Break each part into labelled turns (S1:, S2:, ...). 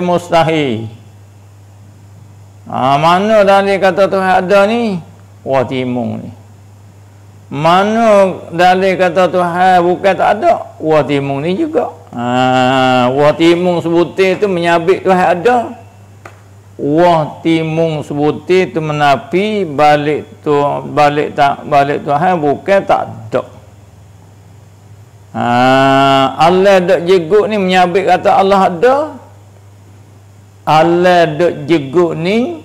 S1: mustahil. Ha, mana dalil kata Tuhan ada ni? Wah timung ni. Mana dalil kata Tuhan bukan tak ada? Wah timung ni juga. Ha, wah timung sebutir tu menyabit Tuhan ada. Wah timung sebutir tu menapi balik tu balik tak balik Tuhan bukan tak ada. Ha, Allah dok jegut ni menyabit kata Allah ada. Allah duk jeguk ni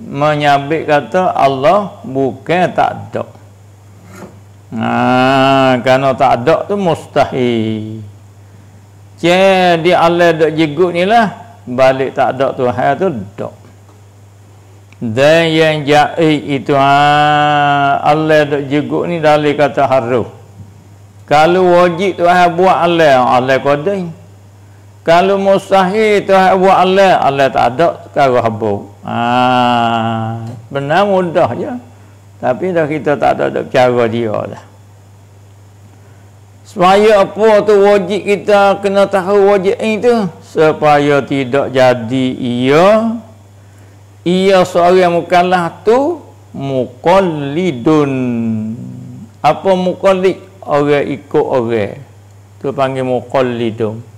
S1: menyabit kata Allah bukan tak ada. Ha, kerana tak ada tu mustahil. Jadi Allah duk jeguk ni lah balik tak ada Tuhan tu dok. Dan yang jahit itu ha, Allah duk jeguk ni dari kata haruh. Kalau wajib Tuhan buat Allah, Allah kodai. Kalau mustahil Tuhan buat Allah, Allah tak ada sekarang habuk. Ha, benar mudah je. Tapi dah kita tak ada, ada cara dia dah. Supaya apa tu wajib kita kena tahu wajib itu supaya tidak jadi ia ia seorang mukallaf tu muqallidun. Apa muqallid? Orang ikut orang. Tu panggil muqallidun.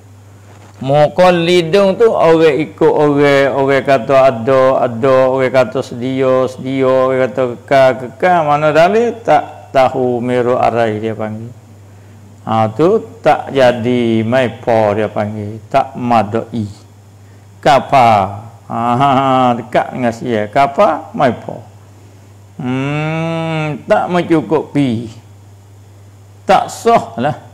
S1: Mokol lidung tu orang ikut orang, orang kata ada, ada, orang kata sedia, sedia, orang kata kekal, kekal. Mana dalil tak tahu meru arai dia panggil. Ha tu tak jadi mai po dia panggil, tak madai. Kapa? Ha, ha, ha dekat dengan sia. Kapa? Mai po. Hmm, tak mencukupi. Tak sah lah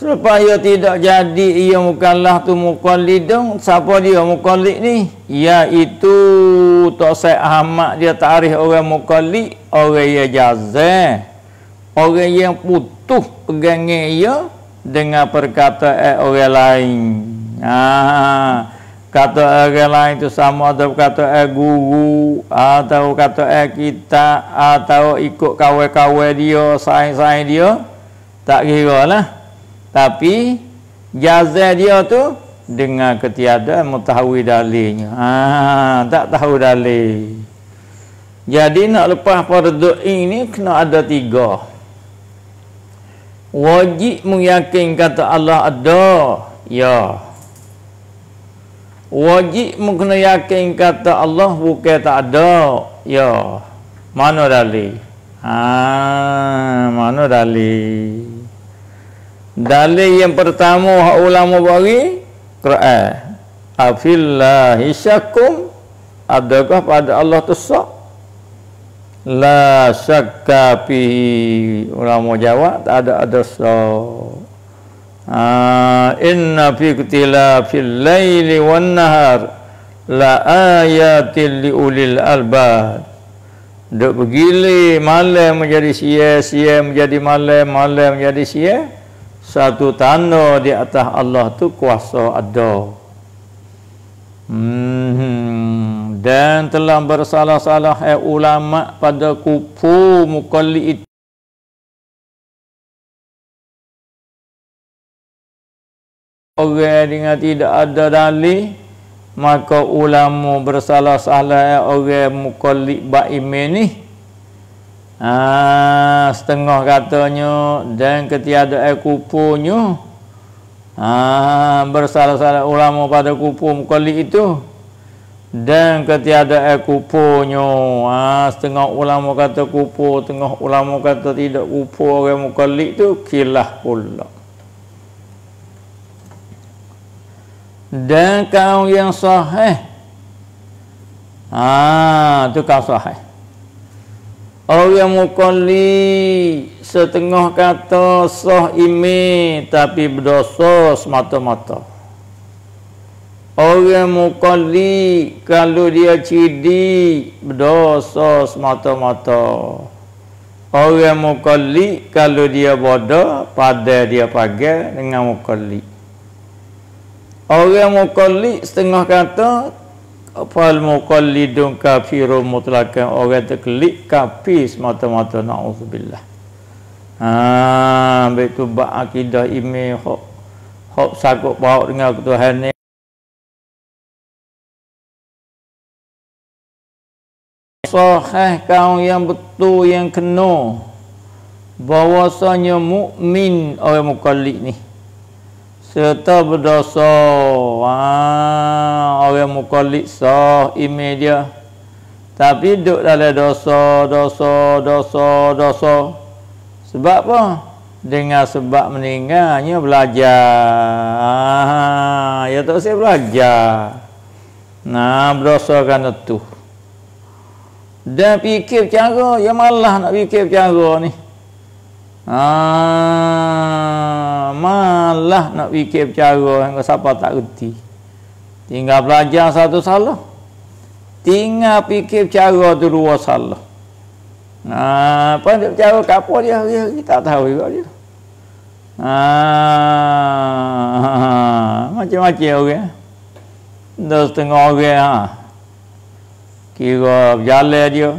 S1: supaya tidak jadi ia mukallaf tu muqallidun siapa dia muqallid ni? Iaitu Tok Said Ahmad dia tarikh orang muqallid orang yang jazah. Orang yang putus pegangnya ia dengan perkataan orang lain. Ha kata orang lain itu sama atau kata eh guru atau kata eh kita atau ikut kawan-kawan dia saing-saing dia. Tak kira lah tapi jazah dia tu dengan ketiadaan mutahawi dalilnya. Ha, tak tahu dalil. Jadi nak lepas fardu ini kena ada tiga. Wajib meyakin kata Allah ada. Ya. Wajib kena yakin kata Allah bukan tak ada. Ya. Mana dalil? Ha, mana dalil? Dalil yang pertama hak ulama bagi Quran. Afillahi syakum adakah pada Allah tesak? La syakka fihi. Ulama jawab tak ada ada so. Ah, inna fi fil laili wan nahar la ayatil li ulil albab. Duk begili malam menjadi sia, sia menjadi malam, malam menjadi sia satu tanda di atas Allah tu kuasa ada. Hmm, dan telah bersalah-salah eh, ulama pada kupu mukalli itu. Orang dengan tidak ada dalih maka ulama bersalah-salah eh, orang mukalli ba'ime ni ha, setengah katanya dan ketiada kupunya. Ha, bersalah-salah ulama pada kupu mukallid itu. Dan ketiada kupunya. Ha, setengah ulama kata kupu setengah ulama kata tidak kupu orang mukallid itu kilah pula. Dan kau yang sahih. Ah tu kau sahih Orang mukalli setengah kata sah ime tapi berdosa semata-mata. Orang mukalli kalau dia cidi berdosa semata-mata. Orang mukalli kalau dia bodoh pada dia pagai dengan mukalli. Orang mukalli setengah kata fal muqallidun kafirun mutlakan. Orang terkelik kafir semata-mata. Naudzubillah. Ha baik tu bab akidah ime hok hok sagok bau dengan Tuhan ni. Sahih kau yang betul yang kena. Bahwasanya mukmin orang muqallid ni serta berdosa. Ha, orang mukallid sah email dia. Tapi duduk dalam dosa dosa dosa dosa. Sebab apa? Dengan sebab meninggalnya belajar. Ha, ya tak saya belajar. Nah berdosa kan itu dan fikir cara yang malah nak fikir cara ni. Ah, malah nak fikir cara yang siapa tak reti. Tinggal belajar satu salah. Tinggal fikir cara tu dua salah. Ah, apa dia cara kapo dia dia kita tak tahu juga dia. Ah, macam-macam orang. Dah setengah orang ha. Kira berjalan dia.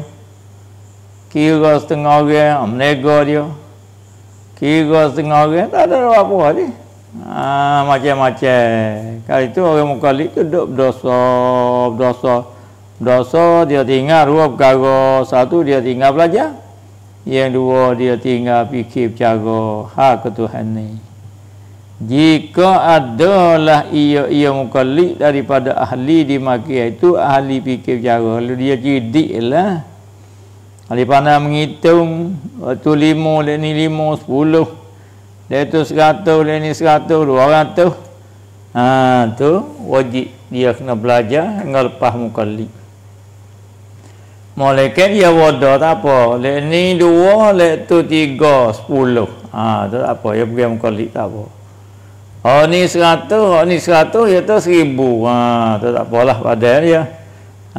S1: Kira setengah orang menego dia kira setengah orang tak ada apa-apa ni ha, macam-macam. Kali tu orang mukallid tu duduk berdosa berdosa. Berdosa dia tinggal dua perkara. Satu dia tinggal belajar. Yang dua dia tinggal fikir bercara. Hak ke Tuhan ni. Jika adalah ia ia mukallid daripada ahli di makia itu ahli fikir bercara. Lalu dia jidik lah Ahli pandai menghitung waktu lima, dia ni lima, sepuluh. Dia tu seratus, dia ni seratus, dua ratus. Ha, tu wajib dia kena belajar hingga lepas mukallib. Malaikat dia wadah tak apa. Lek ni dua, lek tu tiga, sepuluh. Ha, tu tak apa. Dia pergi mukallib tak apa. Oh ni seratus, oh ni seratus, dia tu seribu. Ha, tu tak apalah pada dia.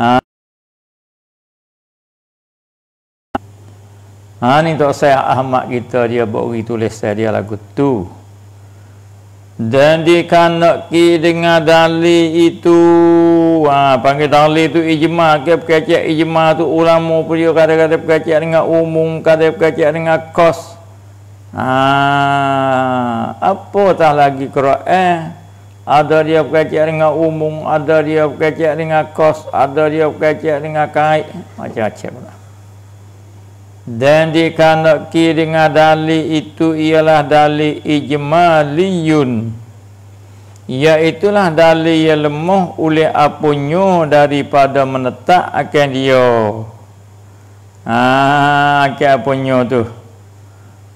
S1: Ha. Ha ni Tok saya Ahmad kita dia beri tulis dia lagu tu. Dan dikanaki dengan dalil itu ha, panggil dalil itu ijma ke berkacak ijma tu ulama pun dia kata-kata berkacak dengan umum kata berkacak dengan kos. Ha, apa tak lagi Quran? Ada dia berkacak dengan umum ada dia berkacak dengan kos ada dia berkacak dengan kait macam-macam lah dan dikanaki dengan dalil itu ialah dalil ijmaliyun. Iaitulah dalil yang lemah oleh apunyo daripada menetap akan dia. Ah akan apunyo tu?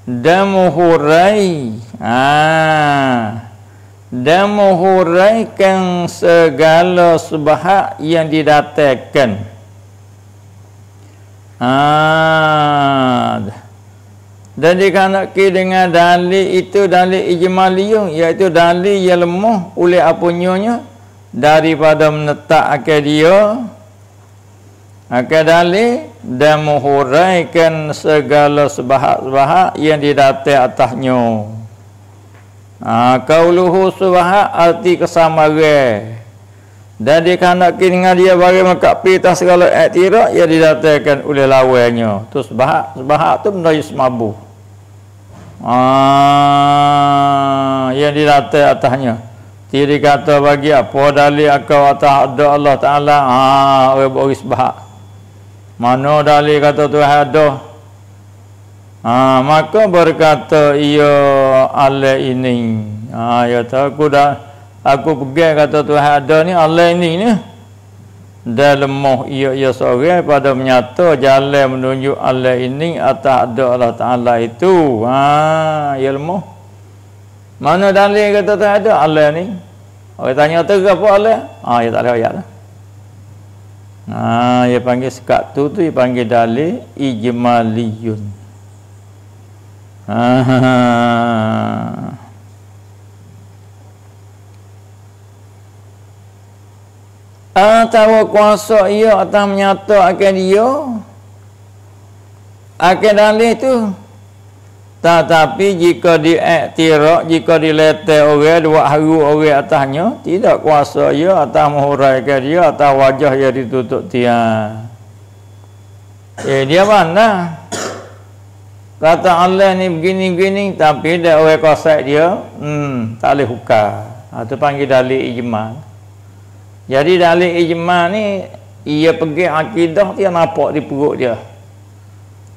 S1: Dan muhurai ah dan muhuraikan segala sebahak yang didatangkan. Ah. Dan dikanaki dengan dalil itu dalil ijmaliyun iaitu dalil yang lemah oleh apanya daripada menetap akal dia akal dalil dan menghuraikan segala sebahak-sebahak yang didatai atasnya. Ah, kauluhu subahak arti kesamaran dan dia kanak dengan dia bagi mekak pita segala iktirak ia didatangkan oleh lawannya. Tu sebahak sebahak tu benda yusmabu ah yang didatang atasnya. Tiri kata bagi apa dalil akau atas ada Allah Ta'ala? Ah orang beri sebahak mana dalil kata Tuhan ada? Ah maka berkata ia Allah ini. Ah ya tahu aku dah aku pegang kata Tuhan ada ni Allah ini ni dan lemah ia ia seorang pada menyata jalan menunjuk Allah ini atas ada Allah Ta'ala itu. Ha, ia lemah. Mana dalil kata Tuhan ada Allah ni? Orang tanya tu apa Allah? Ha, ia tak ada ayat lah ha, ia panggil sekat tu tu ia panggil dalil ijmaliyun. Ha, ha, ha. Atau kuasa ia atas menyata akan dia. Akan dalih tu. Tetapi jika diiktirak jika diletak orang dua hari orang atasnya tidak kuasa ia atas menghuraikan dia atas wajah yang ditutup tiang. Eh dia mana kata Allah ni begini-begini tapi dia orang kosak dia hmm, tak boleh hukar. Itu ha, panggil dalil ijmal jadi dalil ijma ni ia pergi akidah dia nampak di perut dia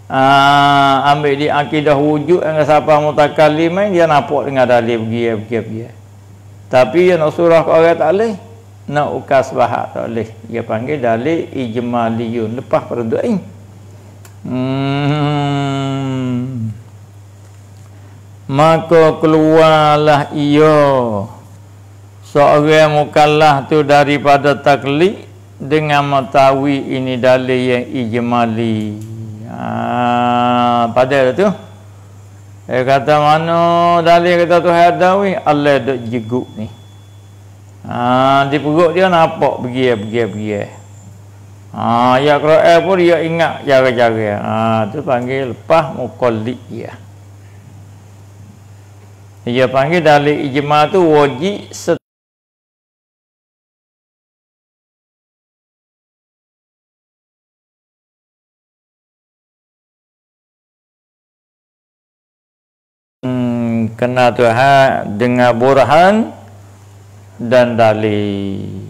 S1: Ah, ambil di akidah wujud dengan siapa mutakallim dia nampak dengan dalil pergi pergi pergi. Tapi dia nak surah ke orang tak boleh. Nak ukas bahak tak boleh. Dia panggil dalil ijmaliyun lepas pada ini. Hmm. Maka keluarlah ia seorang mukallaf tu daripada taklid dengan mengetahui ini dalil yang ijmali. Ah, pada tu. Dia kata mana dalil kata tu hadawi Allah duk jiguk ni. Ha, di perut dia nampak pergi pergi pergi. Ha, ya Quran pun dia ingat cara-cara. Ha, tu panggil lepas muqallid dia. Dia panggil dalil ijma tu wajib kena Tuhan dengan burhan dan dalil.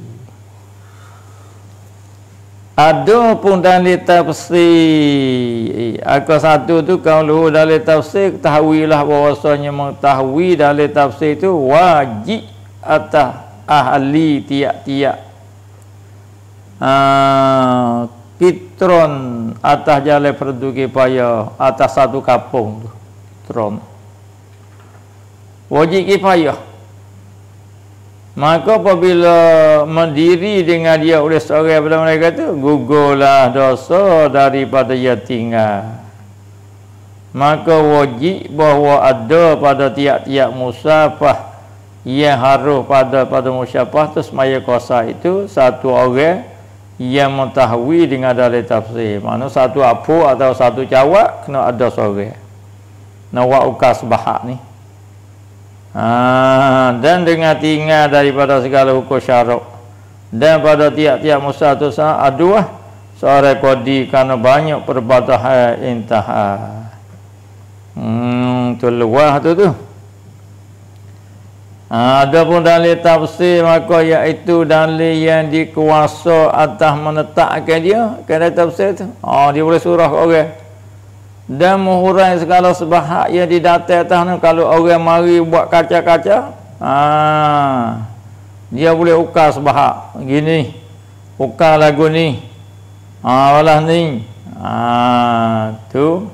S1: Ada pun dalil tafsir. Aku satu tu kalau dalil tafsir ketahuilah bahawasanya mengetahui dalil tafsir itu wajib atas ahli tiap-tiap. Uh, pitron atas jalan perdu kipaya atas satu kapung tu wajib kifayah. Maka apabila mendiri dengan dia oleh seorang pada mereka itu gugurlah dosa daripada ia tinggal. Maka wajib bahawa ada pada tiap-tiap musafah yang harus pada pada musyafah tu semaya kuasa itu satu orang yang mengetahui dengan dalil tafsir. Mana satu apa atau satu jawab kena ada seorang. Buat ukas bahak ni Ha, dan dengan tinggal daripada segala hukum syarak. Dan pada tiap-tiap musa tu sah aduah seorang kodi kerana banyak perbatasan intaha hmm tu luah tu tu. Ha, ada pun dalil tafsir maka iaitu dalil yang dikuasa atas menetapkan dia kena tafsir tu. Oh, dia boleh surah ke orang dan menghurai segala sebahak yang didatai atas ni. Kalau orang mari buat kaca-kaca ha, dia boleh ukar sebahak. Gini ukar lagu ni. Ha, walah ni. Ha, tu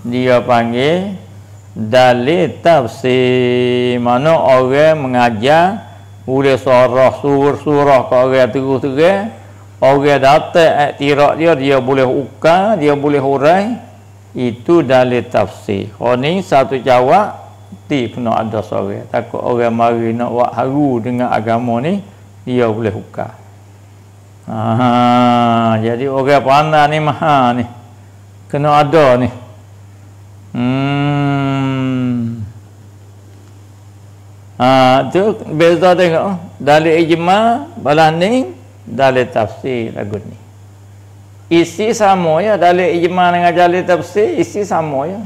S1: dia panggil dalil tafsir. Mana orang mengajar boleh surah surah-surah ke orang terus-terus. Orang datang tirak dia dia boleh ukar dia boleh hurai itu dalil tafsir. Ni satu jawab ti kena ada sore. Takut orang mari nak buat haru dengan agama ni dia boleh buka. Ha, jadi orang pandai ni maha ni. Kena ada ni. Hmm. Ha, tu beza tengok dalil ijma balah ni dalil tafsir lagu ni isi sama ya dalil ijma dengan dalil tafsir isi sama ya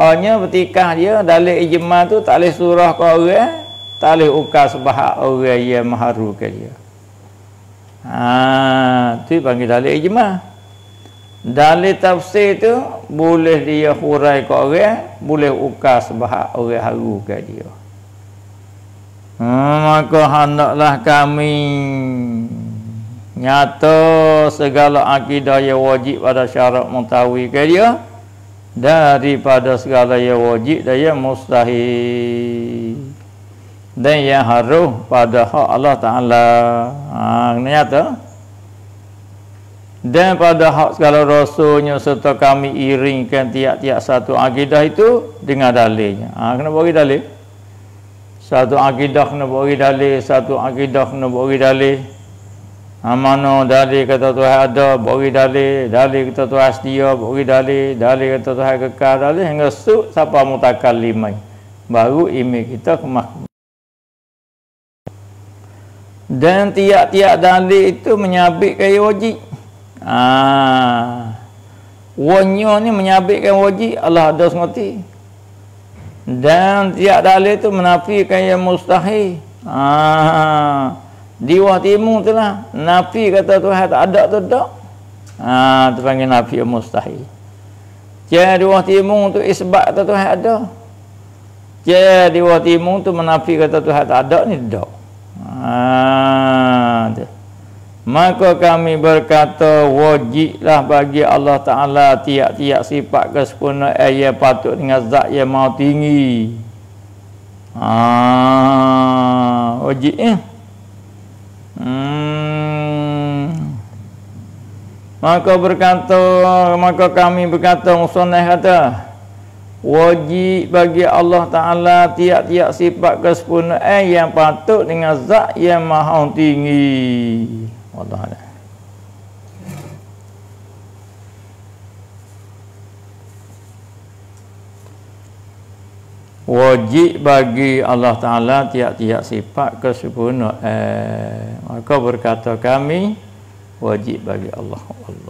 S1: hanya bertikah dia dalil ijma tu tak boleh surah ke orang tak boleh ukas bahak orang yang maharu ke dia. Ha, tu panggil dalil ijma. Dalil tafsir tu boleh dia hurai ke orang boleh ukas bahak orang haru ke dia. Hmm, maka hendaklah kami nyata segala akidah yang wajib pada syarat mengetahui ke dia daripada segala yang wajib dan yang mustahil. Dan yang harus pada hak Allah Ta'ala. Ha, nyata. Dan pada hak segala rasulnya serta kami iringkan tiap-tiap satu akidah itu dengan dalilnya. Ha, kena bagi dalil. Satu akidah kena bagi dalil satu akidah kena bagi dalil Amano dalil kata Tuhan ada, bagi dalil, dalil kata Tuhan sedia, bagi dalil, dalil kata Tuhan kekal, dalil hingga su siapa mutakal limai. Baru imi kita kemah. Dan tiap-tiap dalil itu menyabitkan wajib. Ah. Wonyo ni menyabitkan wajib, Allah ada semati. Dan tiap dalil itu menafikan yang mustahil. Ah wah timur tu lah nafi kata Tuhan tak ada tu tak ha, tu panggil nafi mustahil jadi di wah timur tu isbat kata Tuhan ada jadi di wah timur tu menafi kata Tuhan tak ada ni tak ha, tu. Maka kami berkata wajiblah bagi Allah Ta'ala tiap-tiap sifat kesempurnaan ia patut dengan zat yang mau tinggi. Ah, wajib eh. Hmm. Maka berkata, maka kami berkata, Musonah kata, wajib bagi Allah Ta'ala tiap-tiap sifat kesempurnaan yang patut dengan zat yang maha tinggi. Allah Allah. Wajib bagi Allah Ta'ala tiap-tiap sifat kesempurnaan. Maka berkata kami wajib bagi Allah. Allah